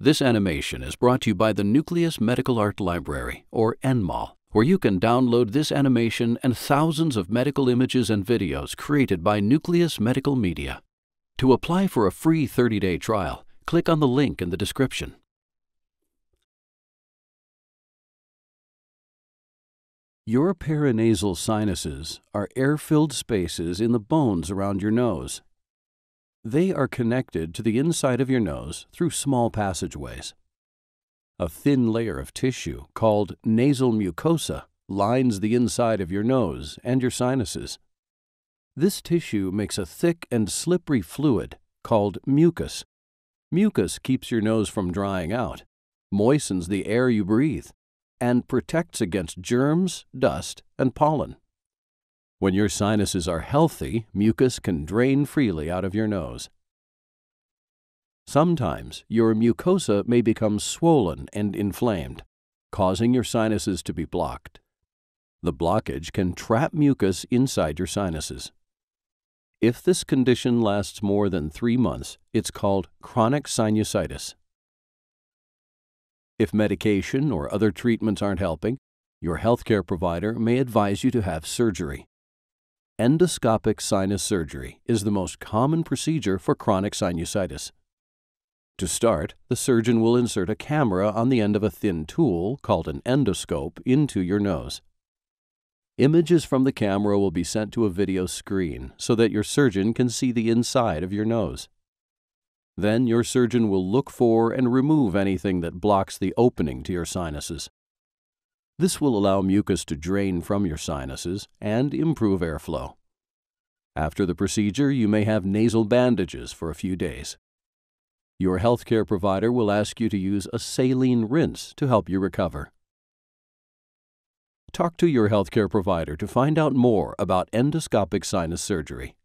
This animation is brought to you by the Nucleus Medical Art Library, or NMAL, where you can download this animation and thousands of medical images and videos created by Nucleus Medical Media. To apply for a free 30 day trial, click on the link in the description. Your paranasal sinuses are air filled spaces in the bones around your nose. They are connected to the inside of your nose through small passageways. A thin layer of tissue called nasal mucosa lines the inside of your nose and your sinuses. This tissue makes a thick and slippery fluid called mucus. Mucus keeps your nose from drying out, moistens the air you breathe, and protects against germs, dust, and pollen. When your sinuses are healthy, mucus can drain freely out of your nose. Sometimes your mucosa may become swollen and inflamed, causing your sinuses to be blocked. The blockage can trap mucus inside your sinuses. If this condition lasts more than three months, it's called chronic sinusitis. If medication or other treatments aren't helping, your healthcare provider may advise you to have surgery. Endoscopic sinus surgery is the most common procedure for chronic sinusitis. To start, the surgeon will insert a camera on the end of a thin tool, called an endoscope, into your nose. Images from the camera will be sent to a video screen so that your surgeon can see the inside of your nose. Then your surgeon will look for and remove anything that blocks the opening to your sinuses. This will allow mucus to drain from your sinuses and improve airflow. After the procedure, you may have nasal bandages for a few days. Your healthcare provider will ask you to use a saline rinse to help you recover. Talk to your healthcare provider to find out more about endoscopic sinus surgery.